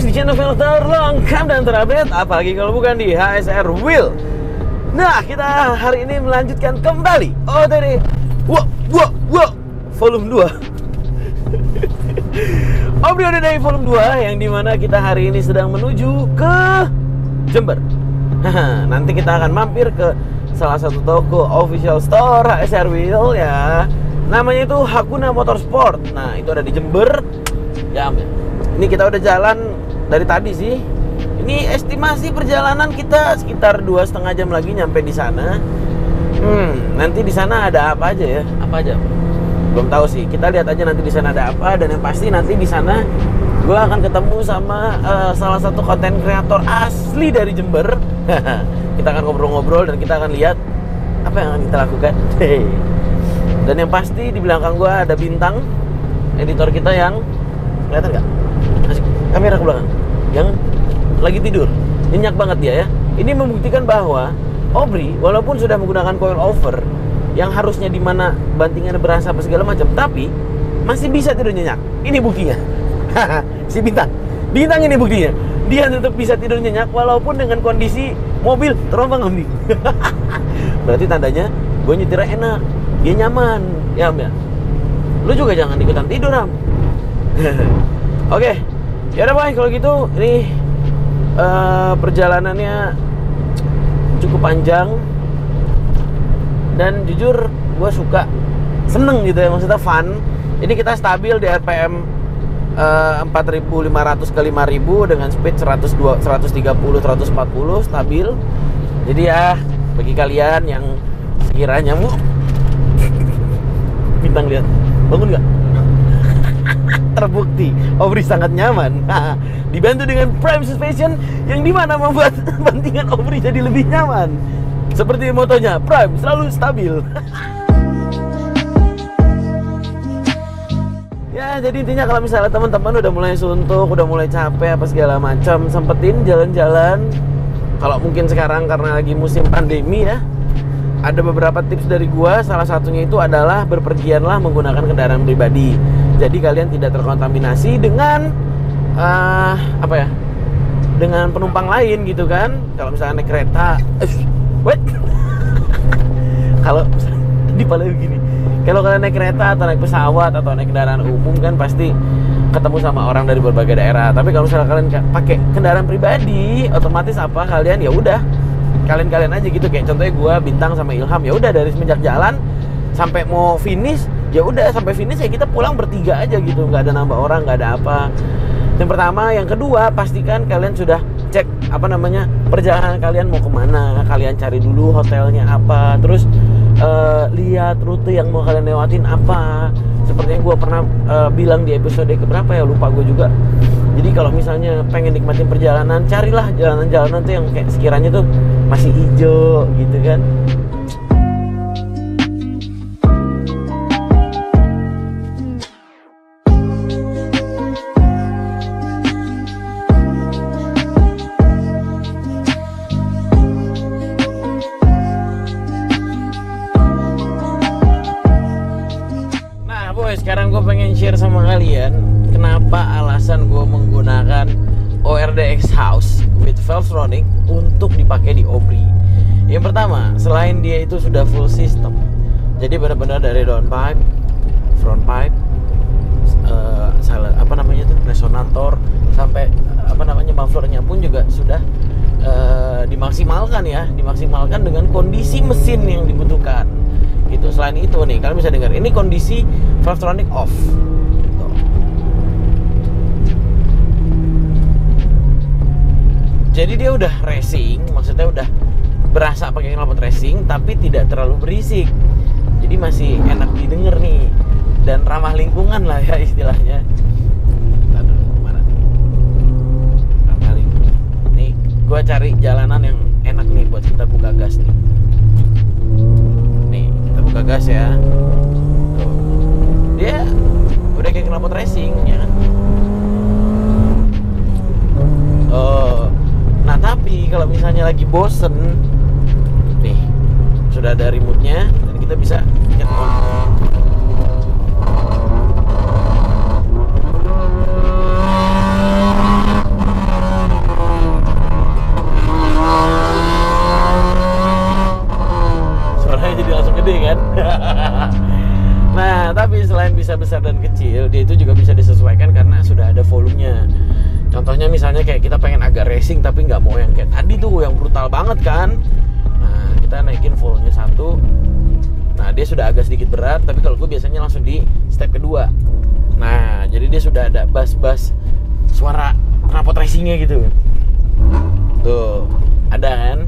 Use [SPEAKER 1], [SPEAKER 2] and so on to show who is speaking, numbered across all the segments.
[SPEAKER 1] Rais di channel filter lengkap dan terupdate Apalagi kalau bukan di HSR Wheel. Nah kita hari ini melanjutkan kembali. Oh dari Wow, wow, wow Volume 2 Obri Ode dari volume 2 Yang di mana kita hari ini sedang menuju ke Jember. Nanti kita akan mampir ke salah satu toko official store HSR Wheel ya. Namanya itu Hakuna Motorsport. Nah itu ada di Jember. Ya. Ini kita udah jalan dari tadi sih. Ini estimasi perjalanan kita sekitar dua setengah jam lagi nyampe di sana. Hmm nanti di sana ada apa aja ya? Apa aja? Belum tahu sih. Kita lihat aja nanti di sana ada apa dan yang pasti nanti di sana gue akan ketemu sama uh, salah satu konten kreator asli dari Jember. Kita akan ngobrol-ngobrol dan kita akan lihat apa yang akan kita lakukan. Dan yang pasti di belakang gue ada bintang editor kita yang kelihatan nggak. Kamera ke belakang. Yang lagi tidur. Nyenyak banget dia ya. Ini membuktikan bahwa Aubrey walaupun sudah menggunakan coil over yang harusnya di mana bantingannya berasa apa segala macam tapi masih bisa tidur nyenyak. Ini buktinya. Si bintang. Bintang ini buktinya. Dia tetap bisa tidur nyenyak walaupun dengan kondisi mobil terombang ambing. Berarti tandanya gue nyetirnya enak. Dia nyaman. Ya ya? Lu juga jangan ikutan tidur am oke. okay. Ya udah boy kalau gitu ini uh, perjalanannya cukup panjang. Dan jujur gue suka seneng gitu ya maksudnya fun. Ini kita stabil di RPM uh, 4500 ke 5000 dengan speed 102 130 140 stabil. Jadi ya bagi kalian yang sekiranya mau bintang lihat. Bangun nggak terbukti. Obri sangat nyaman. Dibantu dengan Prime Suspension yang di mana membuat bantingan Obri jadi lebih nyaman. Seperti motonya Prime selalu stabil. Ya jadi intinya kalau misalnya teman-teman udah mulai suntuk udah mulai capek apa segala macam sempetin jalan-jalan. Kalau mungkin sekarang karena lagi musim pandemi ya ada beberapa tips dari gua. Salah satunya itu adalah berpergianlah menggunakan kendaraan pribadi jadi kalian tidak terkontaminasi dengan uh, apa ya dengan penumpang lain gitu kan. Kalau misalnya naik kereta eh, wait. Kalau di pada begini kalau kalian naik kereta atau naik pesawat atau naik kendaraan umum kan pasti ketemu sama orang dari berbagai daerah. Tapi kalau misalnya kalian pakai kendaraan pribadi otomatis apa? Kalian ya udah kalian-kalian aja gitu. Kayak contohnya gue bintang sama Ilham ya udah dari semenjak jalan sampai mau finish ya udah sampai finish ya kita pulang bertiga aja gitu. Nggak ada nambah orang nggak ada apa. Yang pertama yang kedua pastikan kalian sudah cek apa namanya perjalanan kalian mau ke mana. Kalian cari dulu hotelnya apa. Terus uh, lihat rute yang mau kalian lewatin apa. Seperti yang gue pernah uh, bilang di episode keberapa ya lupa gue juga. Jadi kalau misalnya pengen nikmatin perjalanan carilah jalanan-jalanan tuh yang kayak sekiranya tuh masih hijau gitu kan sudah full system, jadi benar-benar dari downpipe, front pipe, uh, apa namanya itu resonator sampai apa namanya mufflernya pun juga sudah uh, dimaksimalkan ya, dimaksimalkan dengan kondisi mesin yang dibutuhkan. Gitu selain itu nih kalian bisa dengar ini kondisi Valvetronic off. Gitu. jadi dia udah racing maksudnya udah berasa pakai knalpot racing tapi tidak terlalu berisik. Jadi masih enak didengar nih. Dan ramah lingkungan lah ya istilahnya. Nih gue cari jalanan yang enak nih buat kita buka gas nih. Buka gas ya. Tuh. Dia udah kayak knalpot racing ya kan? Oh. Nah tapi kalau misalnya lagi bosen nih sudah ada remote-nya dan kita bisa pencet on. Suaranya jadi langsung gede kan? nah, tapi selain bisa besar dan kecil, dia itu juga bisa disesuaikan karena sudah ada volumenya. Contohnya misalnya kayak kita pengen agak racing tapi nggak mau yang kayak tadi tuh yang brutal banget kan nah kita naikin volumenya satu. Nah dia sudah agak sedikit berat tapi kalau gue biasanya langsung di step kedua. Nah jadi dia sudah ada bass-bass suara knalpot racingnya gitu. Tuh ada kan?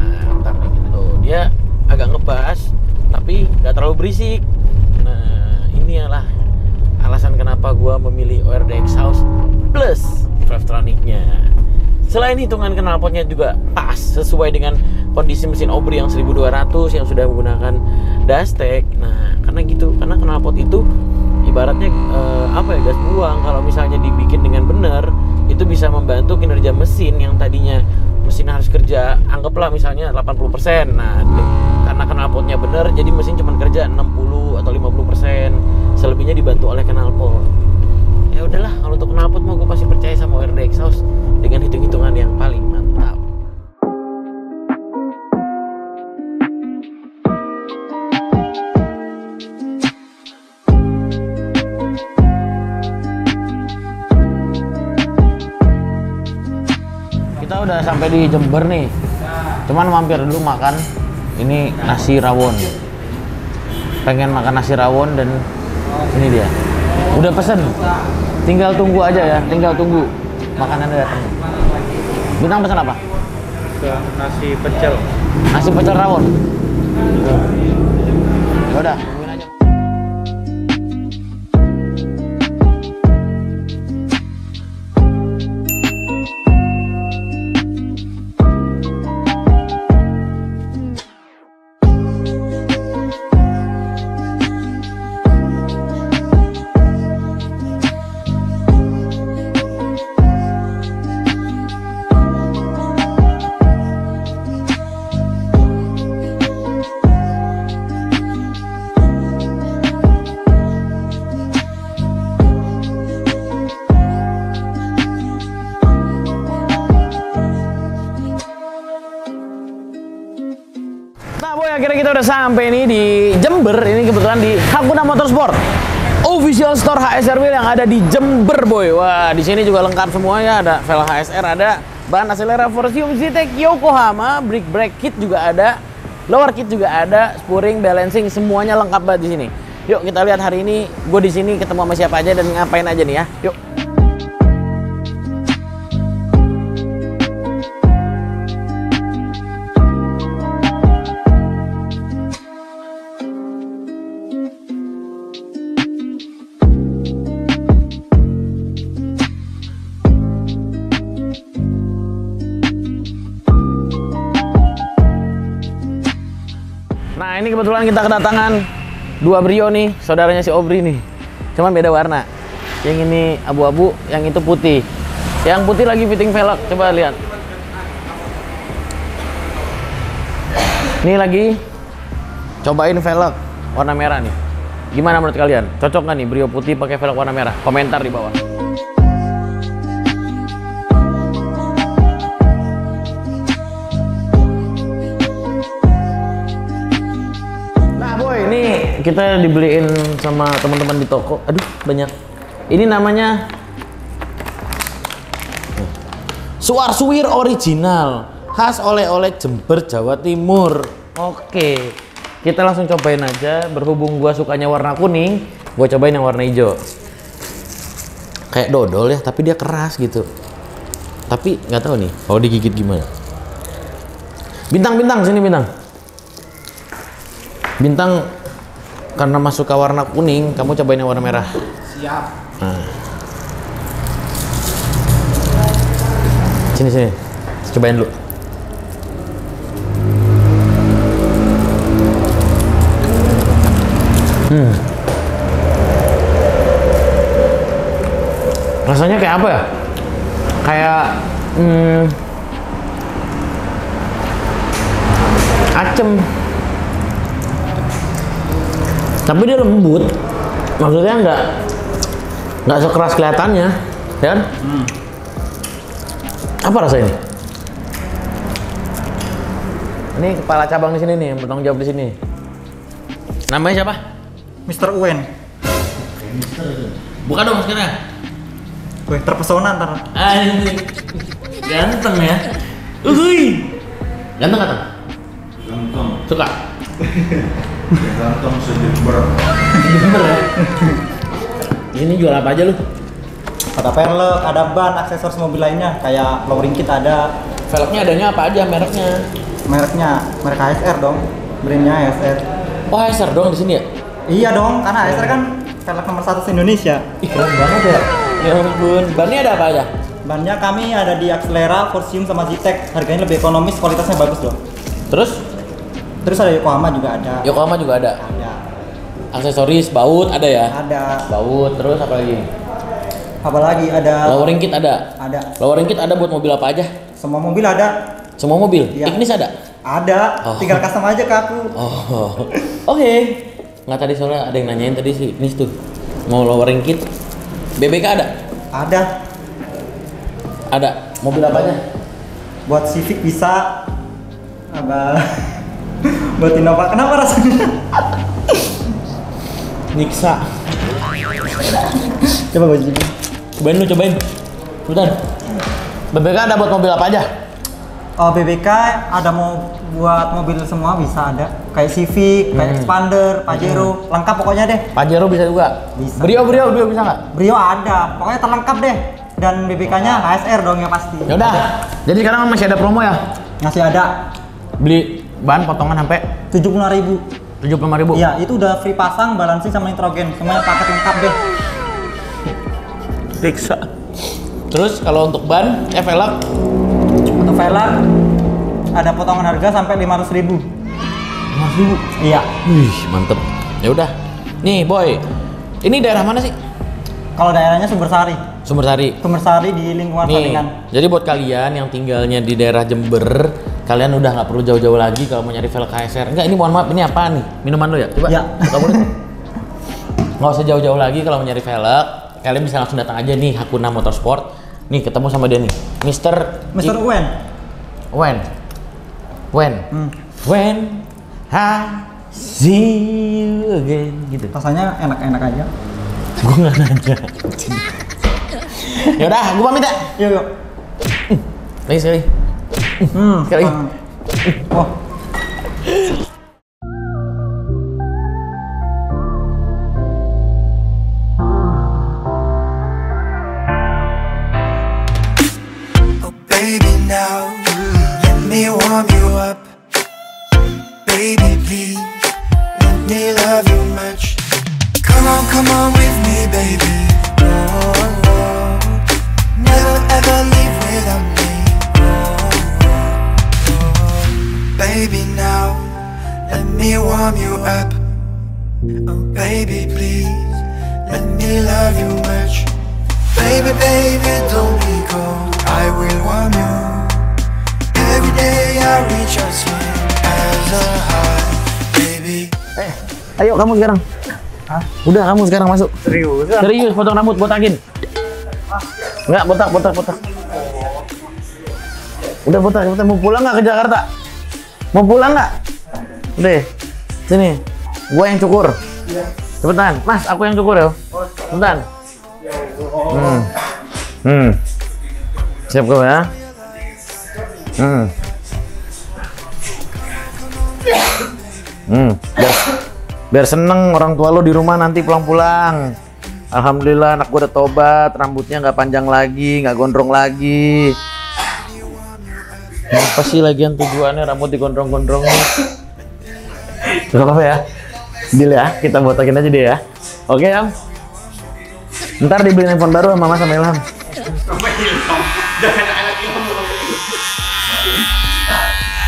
[SPEAKER 1] Nah gitu. Dia agak ngebas tapi nggak terlalu berisik. Nah ini adalah alasan kenapa gua memilih ORD exhaust plus Valvetronicnya selain hitungan knalpotnya juga pas sesuai dengan kondisi mesin Obri yang 1200 yang sudah menggunakan Dastec nah karena gitu karena knalpot itu ibaratnya eh, apa ya gas buang. Kalau misalnya dibikin dengan benar itu bisa membantu kinerja mesin yang tadinya mesin harus kerja anggaplah misalnya 80% nah karena knalpotnya benar jadi mesin cuma kerja 60 atau 50% selebihnya dibantu oleh knalpot ya udahlah kalau untuk knalpot mau gue pasti percaya sama ORD exhaust dengan hitung-hitungan yang paling mantap. Kita udah sampai di Jember nih. Cuman mampir dulu makan. Ini nasi rawon. Pengen makan nasi rawon dan ini dia. Udah pesen tinggal tunggu aja ya tinggal tunggu. Makanannya datang. Bintang pesan apa?
[SPEAKER 2] Nasi pecel.
[SPEAKER 1] Nasi pecel rawon. Ya udah sampai nih di Jember ini kebetulan di Hakuna Motorsport official store HSR Wheel yang ada di Jember boy. Wah di sini juga lengkap semua ya ada velg HSR ada bahan Acelera Forcium Zetec Yokohama brake brake kit juga ada lower kit juga ada spurring balancing semuanya lengkap banget di sini. Yuk kita lihat hari ini gue di sini ketemu sama siapa aja dan ngapain aja nih ya. Yuk. Kebetulan kita kedatangan dua brio nih, saudaranya si Obri nih. Cuman beda warna. Yang ini abu-abu, yang itu putih. Yang putih lagi fitting velg, coba lihat. Ini lagi cobain velg warna merah nih. Gimana menurut kalian? Cocok nggak nih brio putih pakai velg warna merah? Komentar di bawah. Kita dibeliin sama teman-teman di toko. Aduh, banyak. Ini namanya Suar Suwir original, khas oleh-oleh Jember, Jawa Timur. Oke, kita langsung cobain aja. Berhubung gua sukanya warna kuning, gua cobain yang warna hijau. Kayak dodol ya, tapi dia keras gitu. Tapi nggak tahu nih, kalau digigit gimana. Bintang-bintang sini bintang. Bintang karena masuk ke warna kuning, kamu cobain yang warna merah.
[SPEAKER 2] siap
[SPEAKER 1] Nah. Sini sini. Cobain dulu. Hmm. Rasanya kayak apa ya? Kayak hmm, acem. Tapi dia lembut. Maksudnya nggak nggak sekeras kelihatannya, ya kan? Apa rasanya ini? Ini kepala cabang di sini nih, yang bertanggung jawab di sini. Namanya siapa?
[SPEAKER 3] Mr. Uwen.
[SPEAKER 1] Buka dong maskernya.
[SPEAKER 3] Wih, terpesona ntar.
[SPEAKER 1] Ganteng ya. Uhuy. Ganteng ganteng.
[SPEAKER 2] Ganteng.
[SPEAKER 1] Suka.
[SPEAKER 2] Ganteng sejember.
[SPEAKER 1] Bener ya. Ini jual apa aja lu?
[SPEAKER 3] Ada pelek, ada ban, aksesoris mobil lainnya kayak flooring kit ada.
[SPEAKER 1] Velgnya adanya apa aja mereknya?
[SPEAKER 3] Mereknya, merek HSR dong. Brandnya HSR.
[SPEAKER 1] Oh, HSR doang di sini ya?
[SPEAKER 3] Iya dong, karena HSR kan velg nomor satu Indonesia.
[SPEAKER 1] Ih, keren banget ya. Ya ampun. Bannya ada apa aja?
[SPEAKER 3] Bannya kami ada di Accelera, Forcium, sama Zitec. Harganya lebih ekonomis, kualitasnya bagus dong.
[SPEAKER 1] Terus
[SPEAKER 3] Terus ada Yokohama juga ada.
[SPEAKER 1] Yokohama juga ada.
[SPEAKER 3] Ada.
[SPEAKER 1] Aksesoris baut ada ya?
[SPEAKER 3] Ada.
[SPEAKER 1] Baut terus apa lagi?
[SPEAKER 3] Apalagi ada.
[SPEAKER 1] Lowering kit ada.
[SPEAKER 3] Ada.
[SPEAKER 1] Lowering kit ada buat mobil apa aja?
[SPEAKER 3] Semua mobil ada.
[SPEAKER 1] Semua mobil.
[SPEAKER 3] Iya.
[SPEAKER 1] Ignis ada.
[SPEAKER 3] Ada.
[SPEAKER 1] Oh.
[SPEAKER 3] Tinggal custom aja ke aku.
[SPEAKER 1] Oh. Oke. Nggak tadi soalnya ada yang nanyain tadi sih Ignis tuh. Mau lowering kit. BBK ada?
[SPEAKER 3] Ada.
[SPEAKER 1] Ada. Mobil apa aja?
[SPEAKER 3] Buat Civic bisa. Apa? Buat Innova. Kenapa rasanya?
[SPEAKER 1] Niksa.
[SPEAKER 3] Coba jadi.
[SPEAKER 1] Cobain lu cobain. Bentar. BBK ada buat mobil apa aja?
[SPEAKER 3] Oh, BBK ada mau buat mobil semua bisa ada. Kayak Civic, kayak
[SPEAKER 1] Hmm.
[SPEAKER 3] Expander, Pajero, lengkap pokoknya deh.
[SPEAKER 1] Pajero bisa juga.
[SPEAKER 3] Bisa.
[SPEAKER 1] Brio Brio Brio bisa nggak?
[SPEAKER 3] Brio ada, pokoknya terlengkap deh. Dan BBK-nya HSR dong ya pasti.
[SPEAKER 1] Ya udah. Jadi sekarang masih ada promo ya?
[SPEAKER 3] Masih ada
[SPEAKER 1] Beli bahan potongan sampai
[SPEAKER 3] 75.000 ribu.
[SPEAKER 1] tujuh puluh ribu.
[SPEAKER 3] Iya, itu udah free pasang, balancing sama nitrogen. Semuanya paket lengkap deh.
[SPEAKER 1] Niksa. Terus kalau untuk ban, eh velg
[SPEAKER 3] Untuk velg ada potongan harga sampai 500.000 ribu.
[SPEAKER 1] ribu.
[SPEAKER 3] Iya.
[SPEAKER 1] Wih, mantep. Ya udah. Nih, boy. Ini daerah mana sih?
[SPEAKER 3] Kalau daerahnya Sumbersari.
[SPEAKER 1] Sumbersari.
[SPEAKER 3] Sumbersari di lingkungan
[SPEAKER 1] Nih, jadi buat kalian yang tinggalnya di daerah Jember, kalian udah nggak perlu jauh-jauh lagi kalau mau nyari velg KSR. Enggak, ini mohon maaf, ini apa nih? Minuman lo ya? Coba.
[SPEAKER 3] Ya.
[SPEAKER 1] Kamu. Nggak usah jauh-jauh lagi kalau mau nyari velg. Kalian bisa langsung datang aja nih Hakuna Motorsport. Nih ketemu sama dia nih, Mister
[SPEAKER 3] Mr. Uwen.
[SPEAKER 1] When? When?
[SPEAKER 3] Hmm.
[SPEAKER 1] When I see you again gitu.
[SPEAKER 3] Rasanya enak-enak aja.
[SPEAKER 1] Gue nggak nanya. ya udah, gue pamit ya.
[SPEAKER 3] Yuk, yuk.
[SPEAKER 1] Lagi sekali.
[SPEAKER 3] Hmm.
[SPEAKER 1] Sekali.
[SPEAKER 3] hmm. Wah.
[SPEAKER 4] Oh,
[SPEAKER 1] ayo kamu sekarang.
[SPEAKER 3] Hah?
[SPEAKER 1] Udah kamu sekarang masuk.
[SPEAKER 3] Serius?
[SPEAKER 1] Serius potong rambut botakin. Enggak, botak, botak, botak. Udah botak, botak. Mau pulang nggak ke Jakarta? Mau pulang nggak? Deh, sini. Gua yang cukur. Cepetan, Mas, aku yang cukur ya. Cepetan. Hmm. Hmm. Siap kau ya? Hmm. Hmm. Biar, biar seneng orang tua lo di rumah nanti pulang-pulang. Alhamdulillah anak gue udah tobat, rambutnya nggak panjang lagi, nggak gondrong lagi. Apa sih lagian tujuannya rambut digondrong-gondrongnya? Gak apa-apa ya? Deal ya, kita botakin aja deh ya. Oke ya? Ntar dibeliin handphone baru sama Mas sama Ilham.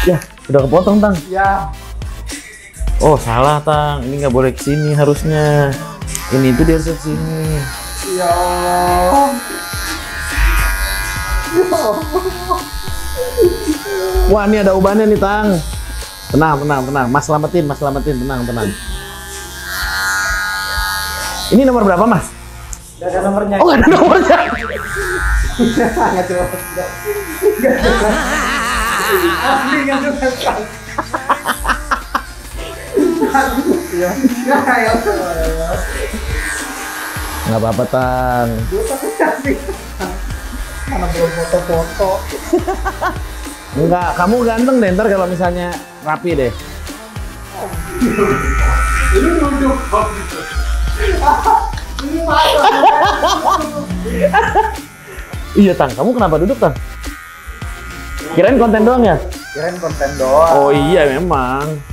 [SPEAKER 1] Ya, udah kepotong, Tang.
[SPEAKER 3] Ya.
[SPEAKER 1] Oh, salah, Tang. Ini nggak boleh ke sini harusnya. Ini itu dia harusnya ke sini.
[SPEAKER 3] Ya Allah.
[SPEAKER 1] Wah, ini ada ubannya nih, Tang. Tenang, tenang, tenang. Mas selamatin, Mas selamatin. Tenang, tenang. Ini nomor berapa, Mas?
[SPEAKER 3] Gak ada nomornya.
[SPEAKER 1] Oh, nggak ada nomornya.
[SPEAKER 3] Nggak coba. Asli nggak coba.
[SPEAKER 1] Nggak apa-apa, Tang.
[SPEAKER 3] Mana belum foto-foto.
[SPEAKER 1] Enggak, kamu ganteng deh ntar kalau misalnya rapi deh. Iya, Tang. Kamu kenapa duduk, Tang? Kirain konten doang ya?
[SPEAKER 3] Kirain konten doang.
[SPEAKER 1] Oh iya, memang.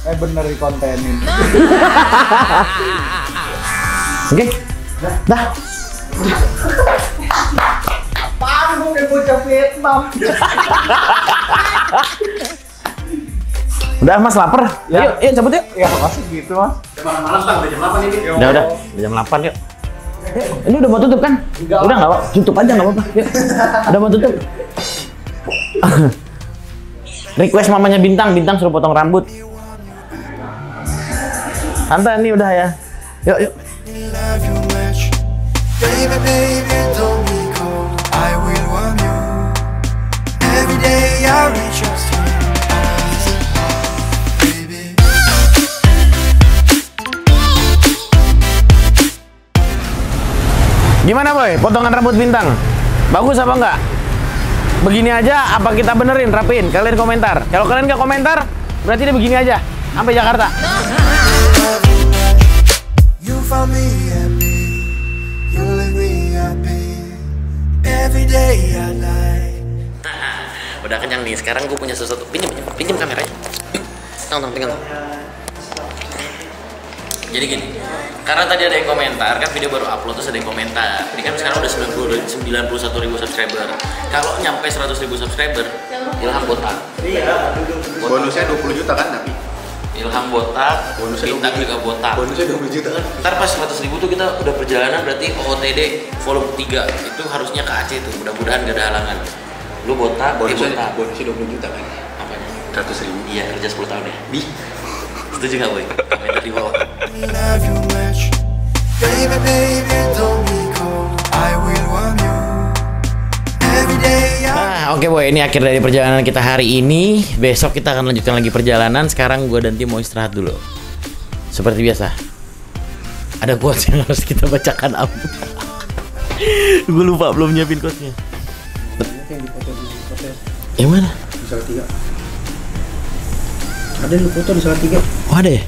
[SPEAKER 3] Eh bener di kontenin.
[SPEAKER 1] Oke. Dah.
[SPEAKER 3] Apaan gue kayak bocah Vietnam?
[SPEAKER 1] Udah, Mas lapar.
[SPEAKER 3] Ya.
[SPEAKER 1] Yuk, yuk cabut yuk.
[SPEAKER 3] Ya masih gitu mas.
[SPEAKER 1] Udah, udah. Udah jam 8 yuk. Yuk, Ini udah mau tutup kan? udah nggak apa, tutup aja nggak apa-apa. Yuk. Udah mau tutup. Request mamanya Bintang, Bintang suruh potong rambut. Tante ini udah ya. Yuk, yuk.
[SPEAKER 4] love you much. Baby, baby, don't be cold. I will warm you. Every day I reach out to you. Baby.
[SPEAKER 1] Gimana boy? Potongan rambut Bintang? Bagus apa enggak? Begini aja apa kita benerin, rapiin? Kalian komentar. Kalau kalian nggak komentar, berarti dia begini aja. Sampai Jakarta.
[SPEAKER 4] You found me happy. You leave me happy. Every day I lie.
[SPEAKER 1] Udah kenyang nih. Sekarang gue punya sesuatu. Pinjam, pinjam, pinjam kameranya. Tang, tang, tinggal. Jadi gini, karena tadi ada yang komentar, kan video baru upload terus ada yang komentar. Ini kan sekarang udah 90, 91 ribu subscriber. Kalau nyampe 100 ribu subscriber, Ilham botak.
[SPEAKER 5] bonusnya 20 juta kan tapi
[SPEAKER 1] Ilham botak,
[SPEAKER 5] Bonusnya
[SPEAKER 1] Bintang juga botak.
[SPEAKER 5] bonusnya 20 juta kan
[SPEAKER 1] Ntar pas 100 ribu tuh kita udah perjalanan berarti OOTD volume 3 itu harusnya ke Aceh tuh. Mudah-mudahan gak ada halangan. Lu botak,
[SPEAKER 5] bonusnya
[SPEAKER 1] botak.
[SPEAKER 5] bonusnya 20 juta kan
[SPEAKER 1] Apa?
[SPEAKER 5] 100 ribu
[SPEAKER 1] Iya kerja 10 tahun ya. Di. Setuju gak boy? Komentar di bawah.
[SPEAKER 4] Love you much. Baby, baby, don't be cold. I will warm you.
[SPEAKER 1] Nah, oke boy, ini akhir dari perjalanan kita hari ini. Besok kita akan lanjutkan lagi perjalanan. Sekarang gue dan Tim mau istirahat dulu. Seperti biasa. Ada quotes yang harus kita bacakan gue lupa belum nyiapin quotesnya. Yang mana?
[SPEAKER 3] Di Salatiga. Ada lu foto di Salatiga.
[SPEAKER 1] Oh ada ya?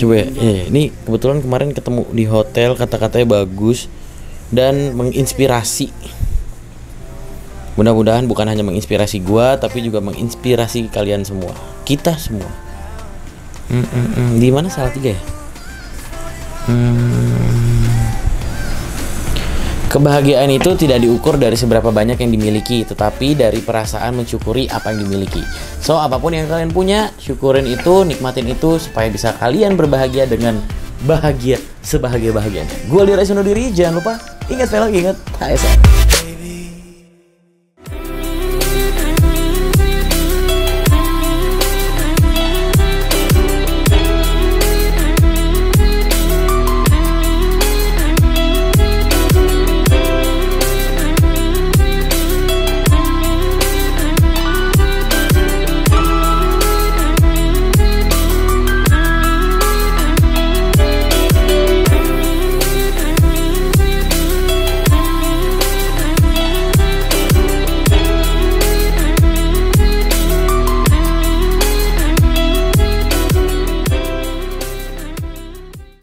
[SPEAKER 1] Coba ya, eh, ini kebetulan kemarin ketemu di hotel kata-katanya bagus dan menginspirasi. Mudah-mudahan bukan hanya menginspirasi gua tapi juga menginspirasi kalian semua. Kita semua. Mm, mm, mm. Di mana salah tiga ya? Hmm. Kebahagiaan itu tidak diukur dari seberapa banyak yang dimiliki, tetapi dari perasaan mensyukuri apa yang dimiliki. So, apa pun yang kalian punya, syukurin itu, nikmatin itu, supaya bisa kalian berbahagia dengan bahagia sebahagia-bahagianya. Gue Lira Diri, jangan lupa ingat velg, ingat HSN.